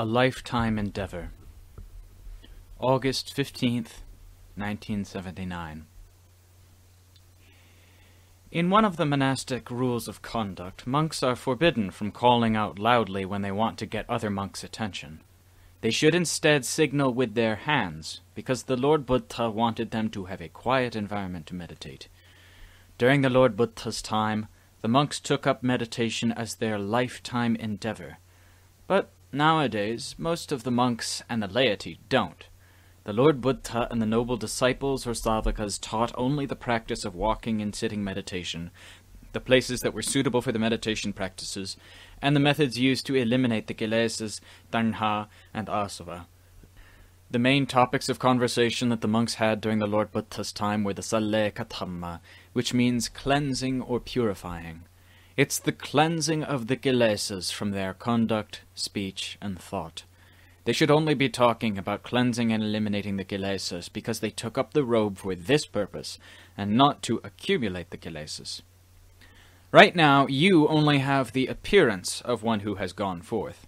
A Lifetime Endeavor. August 15th, 1979. In one of the monastic rules of conduct, monks are forbidden from calling out loudly when they want to get other monks' attention. They should instead signal with their hands, because the Lord Buddha wanted them to have a quiet environment to meditate. During the Lord Buddha's time, the monks took up meditation as their lifetime endeavor. But nowadays, most of the monks and the laity don't. The Lord Buddha and the noble disciples or savakas taught only the practice of walking and sitting meditation, the places that were suitable for the meditation practices, and the methods used to eliminate the kilesas, tanha, and asava. The main topics of conversation that the monks had during the Lord Buddha's time were the Dhamma, which means cleansing or purifying. It's the cleansing of the kilesas from their conduct, speech, and thought. They should only be talking about cleansing and eliminating the kilesas because they took up the robe for this purpose, and not to accumulate the kilesas. Right now, you only have the appearance of one who has gone forth.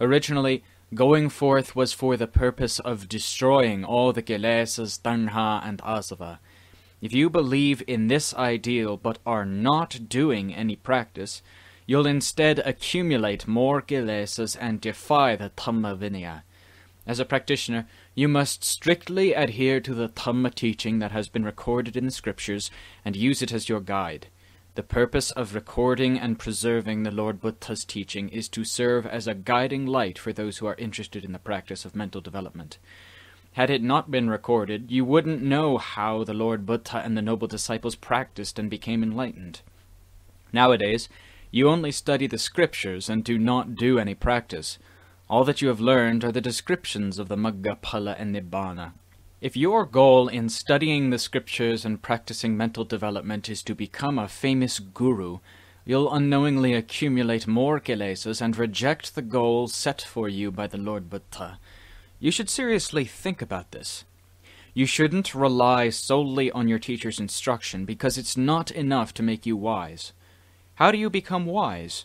Originally, Going forth was for the purpose of destroying all the kilesas, tanha, and asava. If you believe in this ideal but are not doing any practice, you'll instead accumulate more kilesas and defy the Dhamma Vinaya. As a practitioner, you must strictly adhere to the Dhamma teaching that has been recorded in the scriptures and use it as your guide. The purpose of recording and preserving the Lord Buddha's teaching is to serve as a guiding light for those who are interested in the practice of mental development. Had it not been recorded, you wouldn't know how the Lord Buddha and the noble disciples practiced and became enlightened. Nowadays, you only study the scriptures and do not do any practice. All that you have learned are the descriptions of the Magga, Phala, and Nibbana. If your goal in studying the scriptures and practicing mental development is to become a famous guru, you'll unknowingly accumulate more kilesas and reject the goal set for you by the Lord Buddha. You should seriously think about this. You shouldn't rely solely on your teacher's instruction because it's not enough to make you wise. How do you become wise?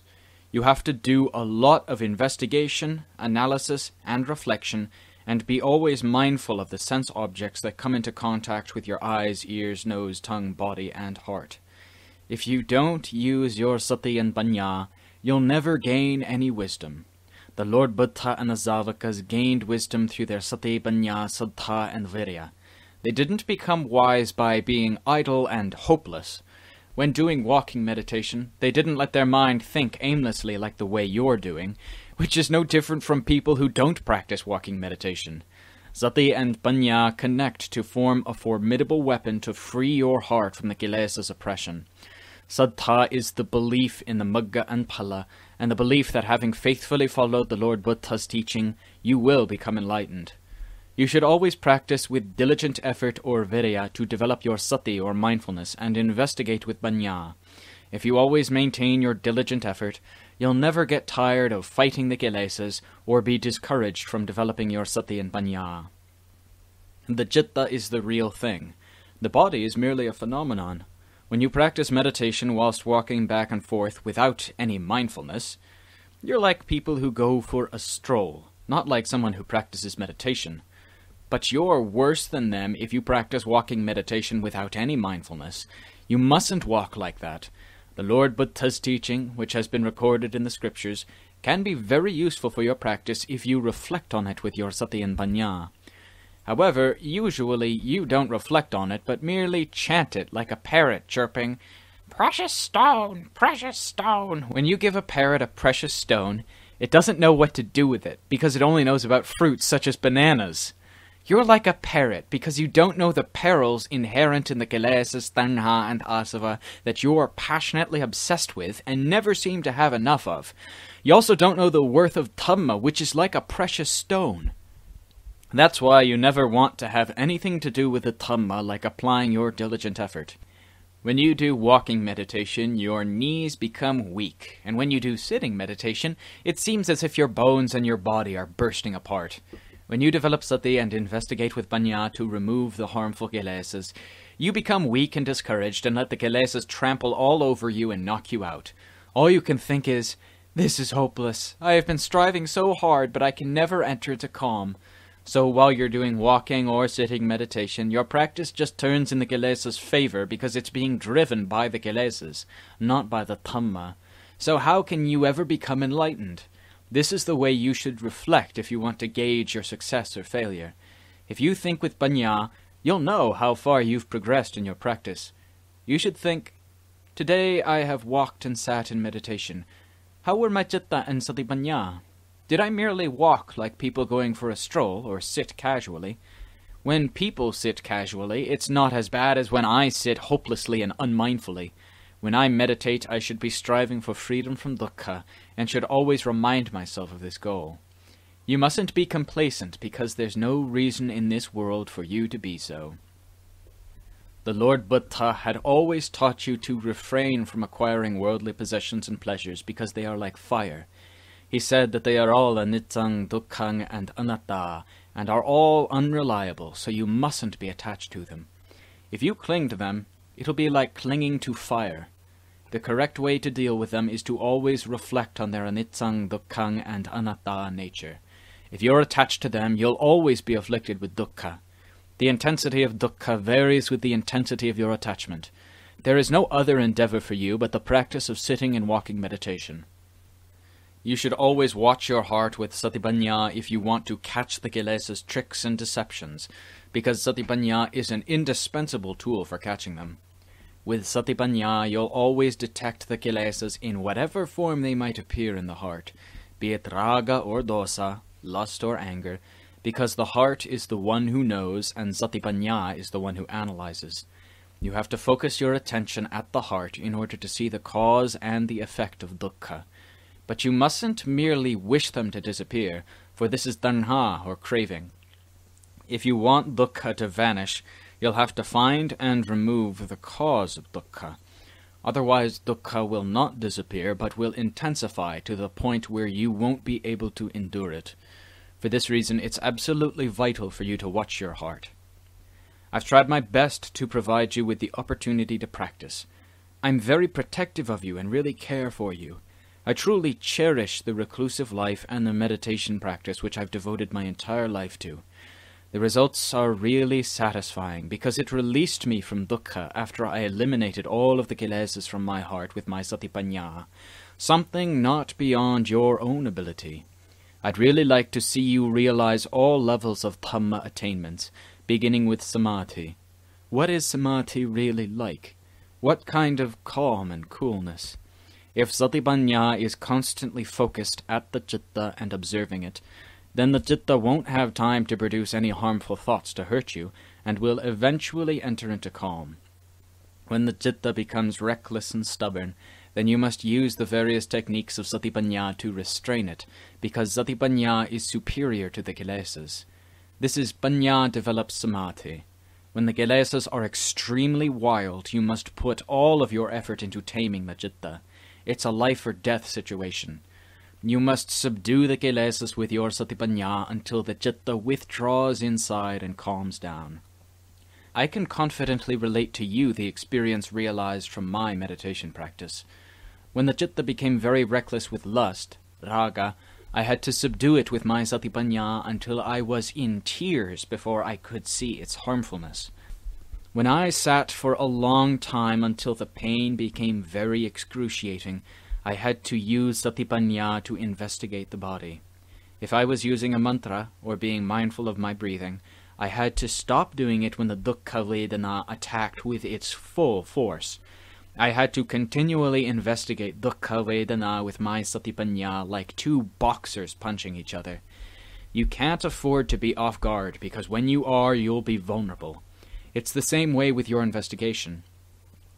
You have to do a lot of investigation, analysis, and reflection and be always mindful of the sense objects that come into contact with your eyes, ears, nose, tongue, body, and heart. If you don't use your sati and panya, you'll never gain any wisdom. The Lord Buddha and the Savakas gained wisdom through their sati, panya, saddha, and virya. They didn't become wise by being idle and hopeless. When doing walking meditation, they didn't let their mind think aimlessly like the way you're doing which is no different from people who don't practice walking meditation. Sati and Panya connect to form a formidable weapon to free your heart from the Kilesa's oppression. Saddha is the belief in the Magga and Phala, and the belief that having faithfully followed the Lord Buddha's teaching, you will become enlightened. You should always practice with diligent effort or virya to develop your sati or mindfulness and investigate with panya. If you always maintain your diligent effort, you'll never get tired of fighting the kilesas or be discouraged from developing your sati and panya. The citta is the real thing. The body is merely a phenomenon. When you practice meditation whilst walking back and forth without any mindfulness, you're like people who go for a stroll, not like someone who practices meditation. But you're worse than them if you practice walking meditation without any mindfulness. You mustn't walk like that. The Lord Buddha's teaching, which has been recorded in the scriptures, can be very useful for your practice if you reflect on it with your sati and. However, usually you don't reflect on it, but merely chant it like a parrot chirping, Precious stone, precious stone. When you give a parrot a precious stone, it doesn't know what to do with it, because it only knows about fruits such as bananas. You're like a parrot because you don't know the perils inherent in the kilesas, tanha, and asava that you're passionately obsessed with and never seem to have enough of. You also don't know the worth of dhamma, which is like a precious stone. That's why you never want to have anything to do with the dhamma like applying your diligent effort. When you do walking meditation, your knees become weak, and when you do sitting meditation, it seems as if your bones and your body are bursting apart. When you develop sati and investigate with panya to remove the harmful kilesas, you become weak and discouraged and let the kilesas trample all over you and knock you out. All you can think is, This is hopeless. I have been striving so hard, but I can never enter into calm. So while you're doing walking or sitting meditation, your practice just turns in the Kilesas' favor because it's being driven by the Kilesas, not by the Dhamma. So how can you ever become enlightened? This is the way you should reflect if you want to gauge your success or failure. If you think with Panya, you'll know how far you've progressed in your practice. You should think, Today I have walked and sat in meditation. How were my citta and satipanya? Did I merely walk like people going for a stroll, or sit casually? When people sit casually, it's not as bad as when I sit hopelessly and unmindfully. When I meditate, I should be striving for freedom from dukkha, and should always remind myself of this goal. You mustn't be complacent, because there's no reason in this world for you to be so. The Lord Buddha had always taught you to refrain from acquiring worldly possessions and pleasures, because they are like fire. He said that they are all anittang, dukkhang, and anatta, and are all unreliable, so you mustn't be attached to them. If you cling to them, it'll be like clinging to fire. The correct way to deal with them is to always reflect on their anittang, dukkhang, and anatta nature. If you're attached to them, you'll always be afflicted with dukkha. The intensity of dukkha varies with the intensity of your attachment. There is no other endeavor for you but the practice of sitting and walking meditation. You should always watch your heart with satipanya if you want to catch the kilesas' tricks and deceptions, because satipanya is an indispensable tool for catching them. With satipanya, you'll always detect the kilesas in whatever form they might appear in the heart, be it raga or dosa, lust or anger, because the heart is the one who knows and satipanya is the one who analyzes. You have to focus your attention at the heart in order to see the cause and the effect of dukkha. But you mustn't merely wish them to disappear, for this is tanha, or craving. If you want dukkha to vanish, you'll have to find and remove the cause of dukkha. Otherwise, dukkha will not disappear, but will intensify to the point where you won't be able to endure it. For this reason, it's absolutely vital for you to watch your heart. I've tried my best to provide you with the opportunity to practice. I'm very protective of you and really care for you. I truly cherish the reclusive life and the meditation practice which I've devoted my entire life to. The results are really satisfying because it released me from dukkha after I eliminated all of the kilesas from my heart with my satipanya, something not beyond your own ability. I'd really like to see you realize all levels of Dhamma attainments, beginning with Samadhi. What is Samadhi really like? What kind of calm and coolness? If Satipanya is constantly focused at the citta and observing it, then the citta won't have time to produce any harmful thoughts to hurt you, and will eventually enter into calm. When the citta becomes reckless and stubborn, then you must use the various techniques of Satipanya to restrain it, because Satipanya is superior to the Kilesas. This is Panya develops Samadhi. When the Kilesas are extremely wild, you must put all of your effort into taming the Citta. It's a life or death situation. You must subdue the kilesas with your satipanya until the chitta withdraws inside and calms down. I can confidently relate to you the experience realized from my meditation practice. When the chitta became very reckless with lust, raga, I had to subdue it with my satipanya until I was in tears before I could see its harmfulness. When I sat for a long time until the pain became very excruciating, I had to use satipanya to investigate the body. If I was using a mantra, or being mindful of my breathing, I had to stop doing it when the dukkha vedana attacked with its full force. I had to continually investigate dukkha vedana with my satipanya like two boxers punching each other. You can't afford to be off guard because when you are, you'll be vulnerable. It's the same way with your investigation.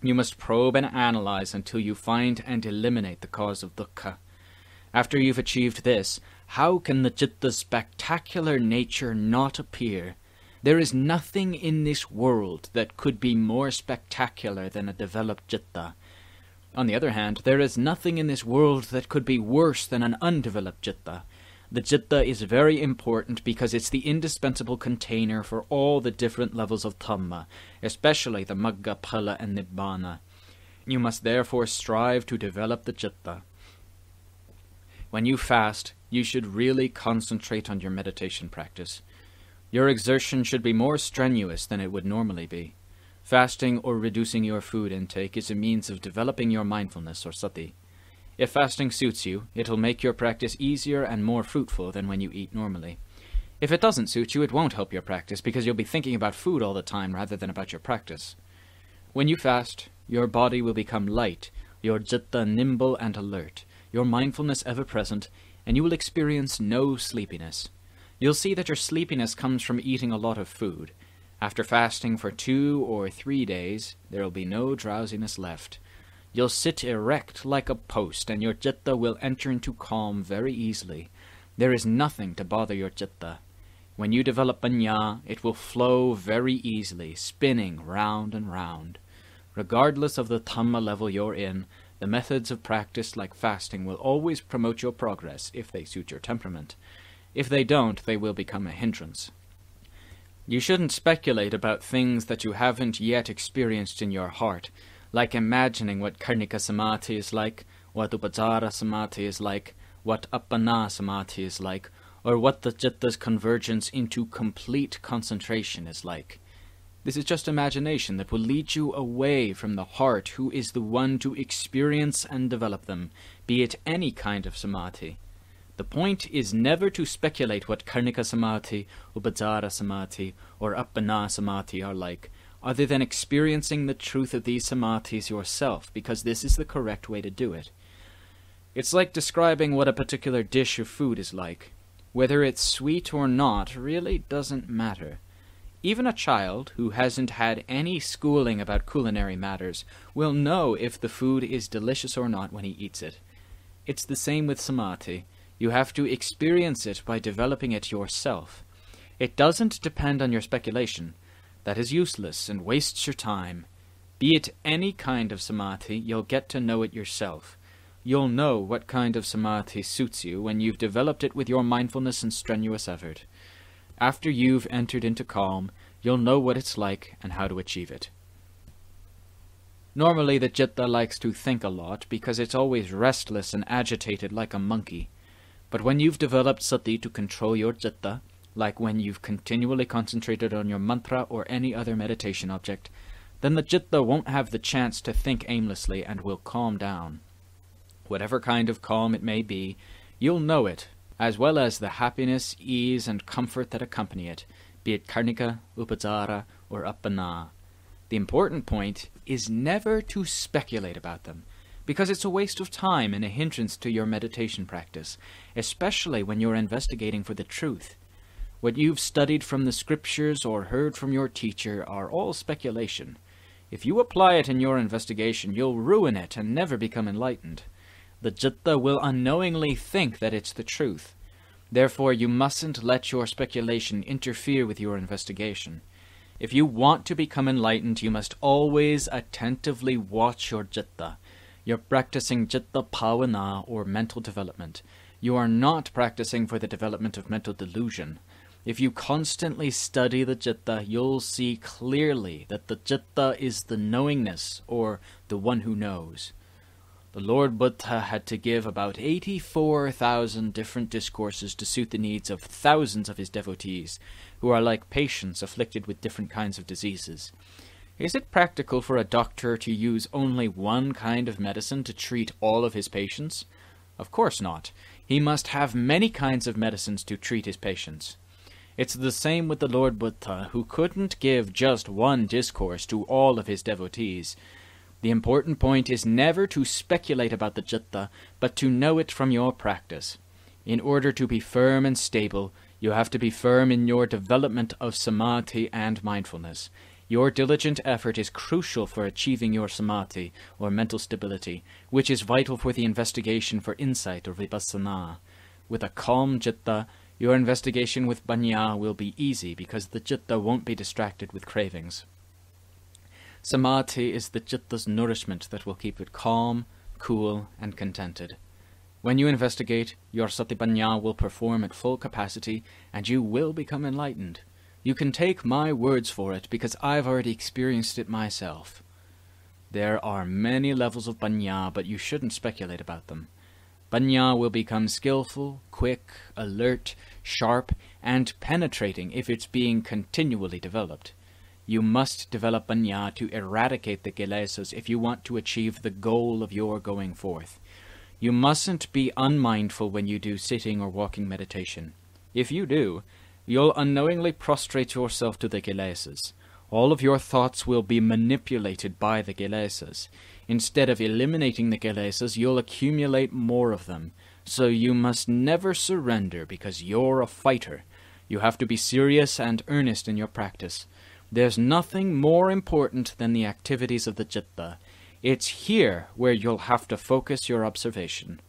You must probe and analyze until you find and eliminate the cause of dukkha. After you've achieved this, how can the citta's spectacular nature not appear? There is nothing in this world that could be more spectacular than a developed citta. On the other hand, there is nothing in this world that could be worse than an undeveloped citta. The citta is very important because it's the indispensable container for all the different levels of Dhamma, especially the Magga, phala, and Nibbana. You must therefore strive to develop the citta. When you fast, you should really concentrate on your meditation practice. Your exertion should be more strenuous than it would normally be. Fasting or reducing your food intake is a means of developing your mindfulness or sati. If fasting suits you, it'll make your practice easier and more fruitful than when you eat normally. If it doesn't suit you, it won't help your practice because you'll be thinking about food all the time rather than about your practice. When you fast, your body will become light, your citta nimble and alert, your mindfulness ever present, and you will experience no sleepiness. You'll see that your sleepiness comes from eating a lot of food. After fasting for two or three days, there will be no drowsiness left. You'll sit erect like a post, and your citta will enter into calm very easily. There is nothing to bother your citta. When you develop panya, it will flow very easily, spinning round and round. Regardless of the dhamma level you're in, the methods of practice like fasting will always promote your progress if they suit your temperament. If they don't, they will become a hindrance. You shouldn't speculate about things that you haven't yet experienced in your heart, like imagining what Khanika Samadhi is like, what Upacara Samadhi is like, what Appana Samadhi is like, or what the Citta's convergence into complete concentration is like. This is just imagination that will lead you away from the heart who is the one to experience and develop them, be it any kind of samadhi. The point is never to speculate what Khanika Samadhi, Upacara Samadhi, or Appana Samadhi are like, other than experiencing the truth of these samadhis yourself, because this is the correct way to do it. It's like describing what a particular dish of food is like. Whether it's sweet or not really doesn't matter. Even a child who hasn't had any schooling about culinary matters will know if the food is delicious or not when he eats it. It's the same with samadhi. You have to experience it by developing it yourself. It doesn't depend on your speculation. That is useless and wastes your time. Be it any kind of samadhi, you'll get to know it yourself. You'll know what kind of samadhi suits you when you've developed it with your mindfulness and strenuous effort. After you've entered into calm, you'll know what it's like and how to achieve it. Normally the citta likes to think a lot because it's always restless and agitated like a monkey. But when you've developed sati to control your citta, like when you've continually concentrated on your mantra or any other meditation object, then the citta won't have the chance to think aimlessly and will calm down whatever kind of calm it may be, you'll know it, as well as the happiness, ease, and comfort that accompany it, be it khanika, upacara, or appana. The important point is never to speculate about them, because it's a waste of time and a hindrance to your meditation practice, especially when you're investigating for the truth. What you've studied from the scriptures or heard from your teacher are all speculation. If you apply it in your investigation, you'll ruin it and never become enlightened the citta will unknowingly think that it's the truth. Therefore, you mustn't let your speculation interfere with your investigation. If you want to become enlightened, you must always attentively watch your citta. You're practicing citta bhavana or mental development. You are not practicing for the development of mental delusion. If you constantly study the citta, you'll see clearly that the citta is the knowingness, or the one who knows. The Lord Buddha had to give about 84,000 different discourses to suit the needs of thousands of his devotees, who are like patients afflicted with different kinds of diseases. Is it practical for a doctor to use only one kind of medicine to treat all of his patients? Of course not. He must have many kinds of medicines to treat his patients. It's the same with the Lord Buddha, who couldn't give just one discourse to all of his devotees, the important point is never to speculate about the citta, but to know it from your practice. In order to be firm and stable, you have to be firm in your development of samadhi and mindfulness. Your diligent effort is crucial for achieving your samadhi, or mental stability, which is vital for the investigation for insight or vipassana. With a calm citta, your investigation with panya will be easy because the citta won't be distracted with cravings. Samadhi is the citta's nourishment that will keep it calm, cool, and contented. When you investigate, your satipanya will perform at full capacity, and you will become enlightened. You can take my words for it because I've already experienced it myself. There are many levels of panya, but you shouldn't speculate about them. Panya will become skillful, quick, alert, sharp, and penetrating if it's being continually developed. You must develop Panya to eradicate the Kilesas if you want to achieve the goal of your going forth. You mustn't be unmindful when you do sitting or walking meditation. If you do, you'll unknowingly prostrate yourself to the Kilesas. All of your thoughts will be manipulated by the Kilesas. Instead of eliminating the Kilesas, you'll accumulate more of them. So you must never surrender because you're a fighter. You have to be serious and earnest in your practice. There's nothing more important than the activities of the Chitta. It's here where you'll have to focus your observation.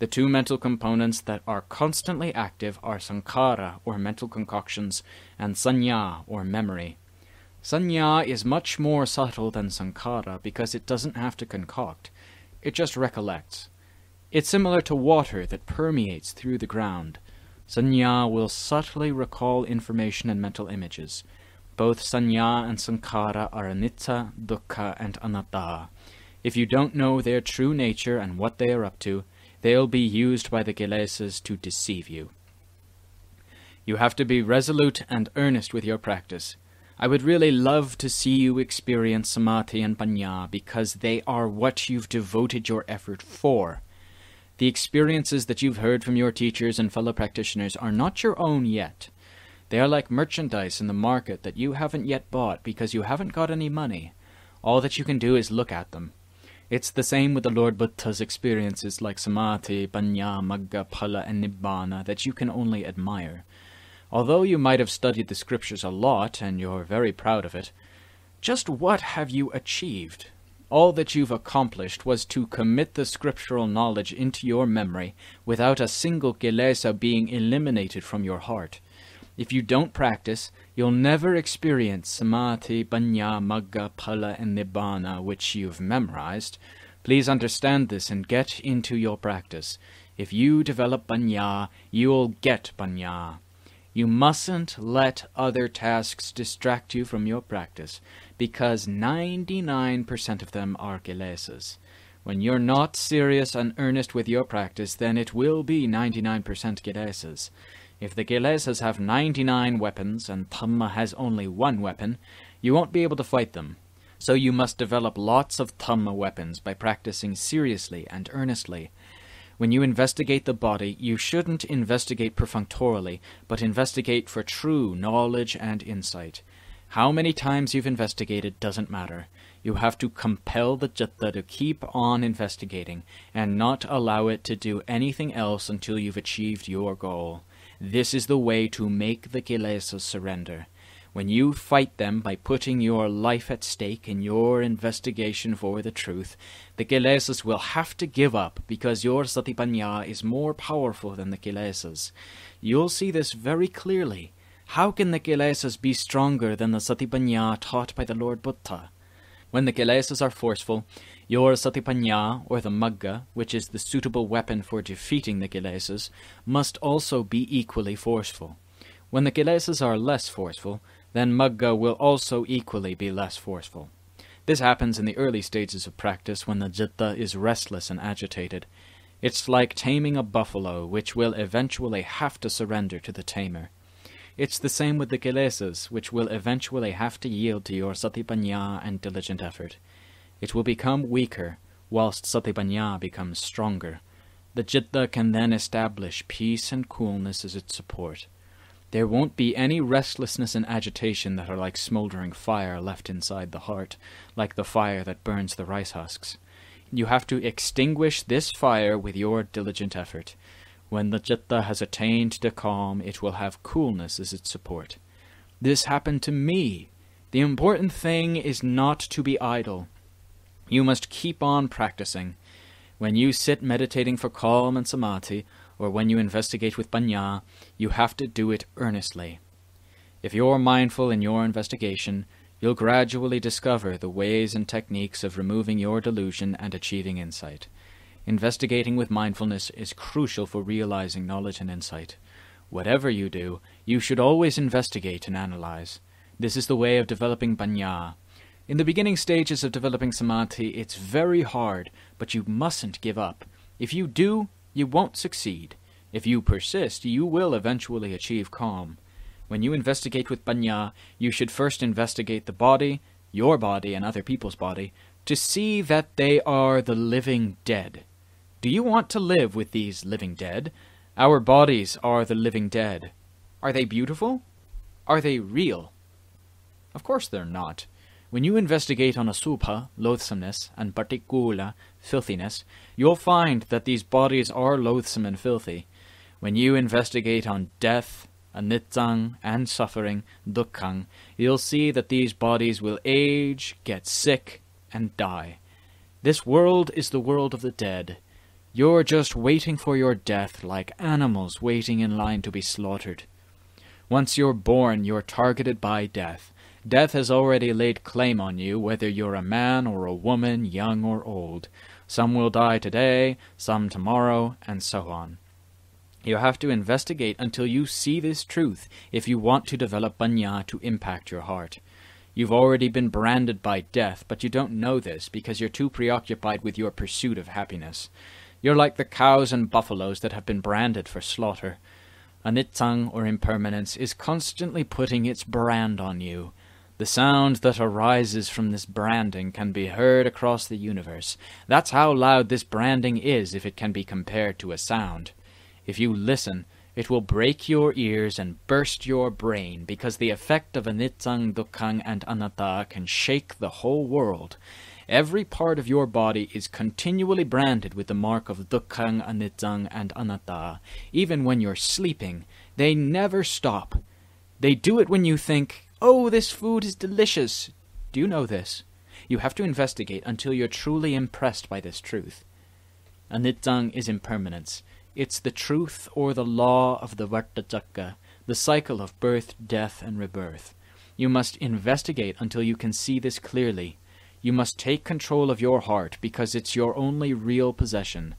The two mental components that are constantly active are sankhara, or mental concoctions, and sanya, or memory. Sanya is much more subtle than Sankhara because it doesn't have to concoct. It just recollects. It's similar to water that permeates through the ground. Sanya will subtly recall information and mental images. Both sanya and Sankhara are anicca, dukkha, and anatta. If you don't know their true nature and what they are up to, they'll be used by the kilesas to deceive you. You have to be resolute and earnest with your practice. I would really love to see you experience samadhi and panya because they are what you've devoted your effort for. The experiences that you've heard from your teachers and fellow practitioners are not your own yet. They are like merchandise in the market that you haven't yet bought because you haven't got any money. All that you can do is look at them. It's the same with the Lord Buddha's experiences like Samadhi, Panya, Magga, Phala, and Nibbana that you can only admire. Although you might have studied the scriptures a lot and you're very proud of it, just what have you achieved? All that you've accomplished was to commit the scriptural knowledge into your memory without a single kilesa being eliminated from your heart. If you don't practice, you'll never experience samadhi, banya, magga, phala, and nibbana, which you've memorized. Please understand this and get into your practice. If you develop banya, you'll get panya. You mustn't let other tasks distract you from your practice, because 99% of them are kilesas. When you're not serious and earnest with your practice, then it will be 99% kilesas. If the Kilesas have 99 weapons and Dhamma has only one weapon, you won't be able to fight them. So you must develop lots of Dhamma weapons by practicing seriously and earnestly. When you investigate the body, you shouldn't investigate perfunctorily, but investigate for true knowledge and insight. How many times you've investigated doesn't matter. You have to compel the citta to keep on investigating, and not allow it to do anything else until you've achieved your goal. This is the way to make the kilesas surrender. When you fight them by putting your life at stake in your investigation for the truth, the kilesas will have to give up because your satipanya is more powerful than the kilesas. You'll see this very clearly. How can the kilesas be stronger than the satipanya taught by the Lord Buddha? When the kilesas are forceful, your satipanya, or the magga, which is the suitable weapon for defeating the kilesas, must also be equally forceful. When the kilesas are less forceful, then magga will also equally be less forceful. This happens in the early stages of practice when the citta is restless and agitated. It's like taming a buffalo, which will eventually have to surrender to the tamer. It's the same with the kilesas, which will eventually have to yield to your satipanya and diligent effort. It will become weaker, whilst satipanya becomes stronger. The citta can then establish peace and coolness as its support. There won't be any restlessness and agitation that are like smoldering fire left inside the heart, like the fire that burns the rice husks. You have to extinguish this fire with your diligent effort. When the citta has attained to calm, it will have coolness as its support. This happened to me. The important thing is not to be idle. You must keep on practicing. When you sit meditating for calm and samadhi, or when you investigate with panya, you have to do it earnestly. If you're mindful in your investigation, you'll gradually discover the ways and techniques of removing your delusion and achieving insight. Investigating with mindfulness is crucial for realizing knowledge and insight. Whatever you do, you should always investigate and analyze. This is the way of developing panya. In the beginning stages of developing samadhi, it's very hard, but you mustn't give up. If you do, you won't succeed. If you persist, you will eventually achieve calm. When you investigate with Banya, you should first investigate the body, your body and other people's body, to see that they are the living dead. Do you want to live with these living dead? Our bodies are the living dead. Are they beautiful? Are they real? Of course they're not. When you investigate on asubha, loathsomeness, and patikula, filthiness, you'll find that these bodies are loathsome and filthy. When you investigate on death, anittang, and suffering, dukkhang, you'll see that these bodies will age, get sick, and die. This world is the world of the dead. You're just waiting for your death like animals waiting in line to be slaughtered. Once you're born, you're targeted by death. Death has already laid claim on you, whether you're a man or a woman, young or old. Some will die today, some tomorrow, and so on. You have to investigate until you see this truth if you want to develop banya to impact your heart. You've already been branded by death, but you don't know this because you're too preoccupied with your pursuit of happiness. You're like the cows and buffaloes that have been branded for slaughter. Anittang, or impermanence, is constantly putting its brand on you. The sound that arises from this branding can be heard across the universe. That's how loud this branding is if it can be compared to a sound. If you listen, it will break your ears and burst your brain because the effect of anittang, dukkhang, and anatta can shake the whole world. Every part of your body is continually branded with the mark of dukkhang, anittang, and anatta. Even when you're sleeping, they never stop. They do it when you think, oh, this food is delicious. Do you know this? You have to investigate until you're truly impressed by this truth. Anittang is impermanence. It's the truth or the law of the Vattacakka, the cycle of birth, death, and rebirth. You must investigate until you can see this clearly. You must take control of your heart because it's your only real possession.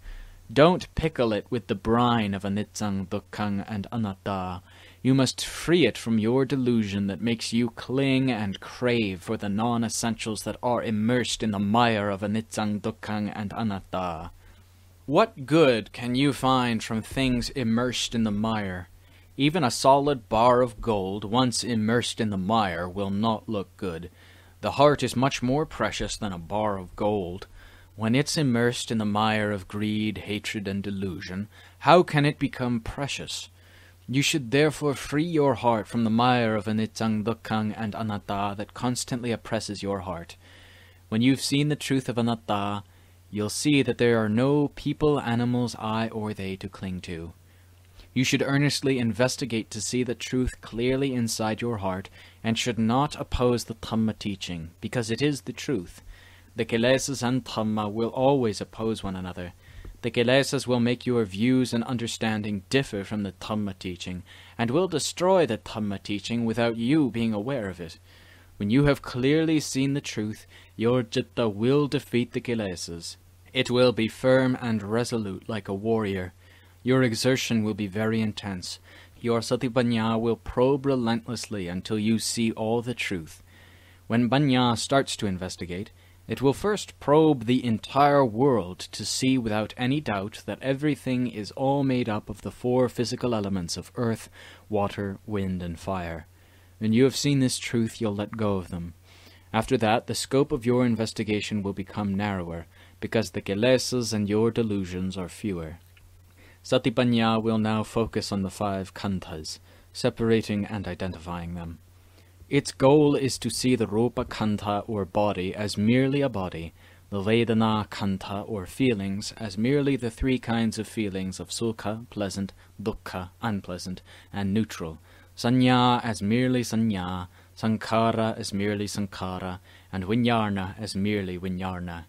Don't pickle it with the brine of anittang, dukkhang, and anatta. You must free it from your delusion that makes you cling and crave for the non-essentials that are immersed in the mire of anittang, dukkhang, and anatta. What good can you find from things immersed in the mire? Even a solid bar of gold, once immersed in the mire, will not look good. The heart is much more precious than a bar of gold. When it's immersed in the mire of greed, hatred, and delusion, how can it become precious? You should therefore free your heart from the mire of anittang, dukkhang, and anatta that constantly oppresses your heart. When you've seen the truth of anatta, you'll see that there are no people, animals, I, or they to cling to. You should earnestly investigate to see the truth clearly inside your heart, and should not oppose the Dhamma teaching, because it is the truth. The Kilesas and Dhamma will always oppose one another. The Kilesas will make your views and understanding differ from the Dhamma teaching, and will destroy the Dhamma teaching without you being aware of it. When you have clearly seen the truth, your Citta will defeat the Kilesas. It will be firm and resolute like a warrior. Your exertion will be very intense. Your satipanya will probe relentlessly until you see all the truth. When Banya starts to investigate, it will first probe the entire world to see without any doubt that everything is all made up of the four physical elements of earth, water, wind, and fire. When you have seen this truth, you'll let go of them. After that, the scope of your investigation will become narrower, because the kilesas and your delusions are fewer. Satipanya will now focus on the five khandhas, separating and identifying them. Its goal is to see the rupa khandha or body as merely a body, the vedana khandha or feelings as merely the three kinds of feelings of sukha, pleasant, dukkha, unpleasant, and neutral, sanya as merely sanya, sankhara as merely sankhara, and vinyarna as merely vinyarna.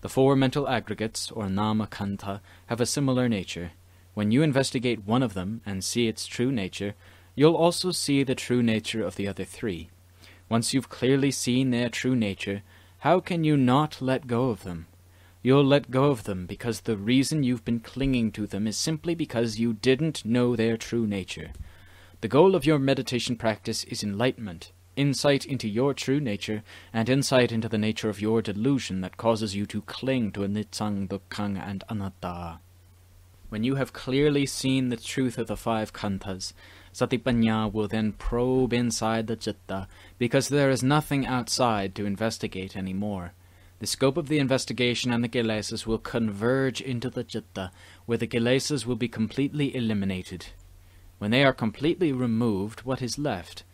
The four mental aggregates, or nama khandha, have a similar nature, when you investigate one of them and see its true nature, you'll also see the true nature of the other three. Once you've clearly seen their true nature, how can you not let go of them? You'll let go of them because the reason you've been clinging to them is simply because you didn't know their true nature. The goal of your meditation practice is enlightenment, insight into your true nature, and insight into the nature of your delusion that causes you to cling to anittang, dukkhang, and anatta. When you have clearly seen the truth of the five khandhas, Satipanya will then probe inside the citta, because there is nothing outside to investigate any more. The scope of the investigation and the kilesas will converge into the citta, where the kilesas will be completely eliminated. When they are completely removed, what is left?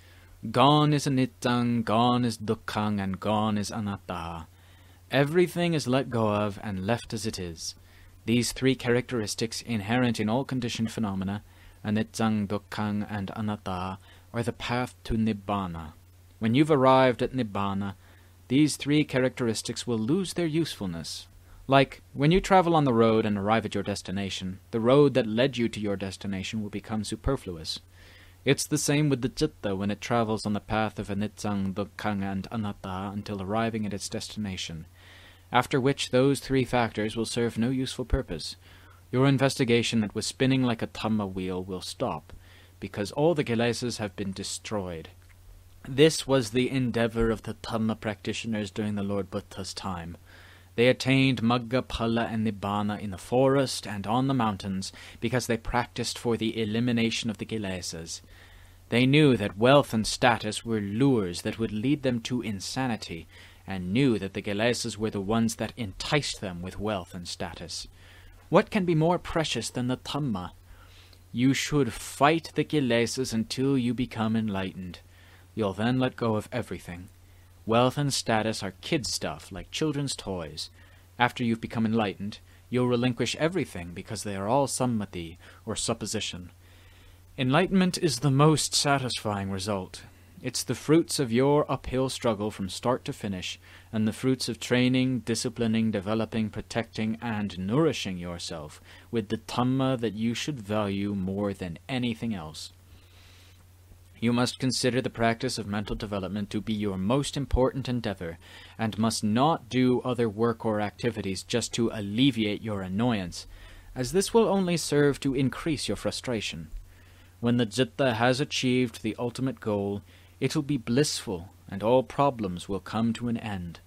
Gone is anittang, gone is dukkhang, and gone is anatta. Everything is let go of and left as it is. These three characteristics inherent in all conditioned phenomena, anittang, dukkhang, and anatta, are the path to nibbana. When you've arrived at nibbana, these three characteristics will lose their usefulness. Like, when you travel on the road and arrive at your destination, the road that led you to your destination will become superfluous. It's the same with the citta when it travels on the path of anittang, dukkhang, and anatta until arriving at its destination, after which those three factors will serve no useful purpose. Your investigation that was spinning like a Dhamma wheel will stop, because all the kilesas have been destroyed. This was the endeavor of the Dhamma practitioners during the Lord Buddha's time. They attained Magga, Phala, and Nibbana in the forest and on the mountains because they practiced for the elimination of the kilesas. They knew that wealth and status were lures that would lead them to insanity, and knew that the kilesas were the ones that enticed them with wealth and status. What can be more precious than the Dhamma? You should fight the kilesas until you become enlightened. You'll then let go of everything. Wealth and status are kid stuff, like children's toys. After you've become enlightened, you'll relinquish everything because they are all sammati, or supposition. Enlightenment is the most satisfying result. It's the fruits of your uphill struggle from start to finish, and the fruits of training, disciplining, developing, protecting, and nourishing yourself with the Dhamma that you should value more than anything else. You must consider the practice of mental development to be your most important endeavor, and must not do other work or activities just to alleviate your annoyance, as this will only serve to increase your frustration. When the citta has achieved the ultimate goal, it will be blissful, and all problems will come to an end.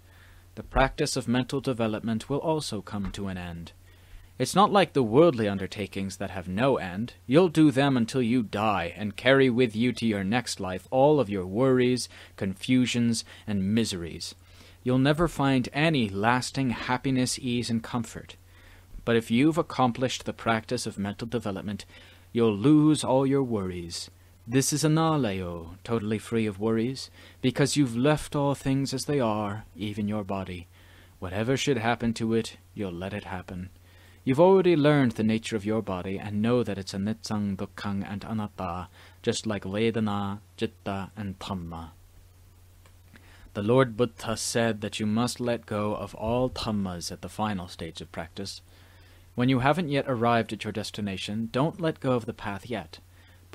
The practice of mental development will also come to an end. It's not like the worldly undertakings that have no end. You'll do them until you die, and carry with you to your next life all of your worries, confusions, and miseries. You'll never find any lasting happiness, ease, and comfort. But if you've accomplished the practice of mental development, you'll lose all your worries. This is analayo, totally free of worries, because you've left all things as they are, even your body. Whatever should happen to it, you'll let it happen. You've already learned the nature of your body and know that it's anittang, dukkhang, and anatta, just like Vedana, Citta, and Dhamma. The Lord Buddha said that you must let go of all Dhammas at the final stage of practice. When you haven't yet arrived at your destination, don't let go of the path yet.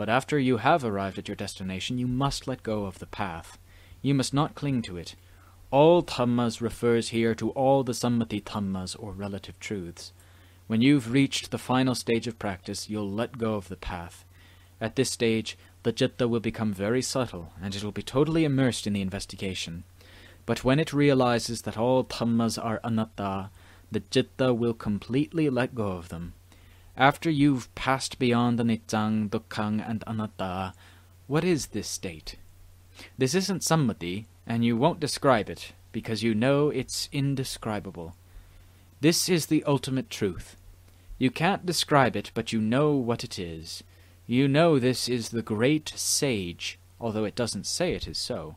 But after you have arrived at your destination, you must let go of the path. You must not cling to it. All Dhammas refers here to all the Sammati Dhammas or relative truths. When you've reached the final stage of practice, you'll let go of the path. At this stage, the citta will become very subtle, and it will be totally immersed in the investigation. But when it realizes that all dhammas are anatta, the citta will completely let go of them. After you've passed beyond the nittang, dukkhang, and anatta, what is this state? This isn't sammati, and you won't describe it, because you know it's indescribable. This is the ultimate truth. You can't describe it, but you know what it is. You know this is the great sage, although it doesn't say it is so.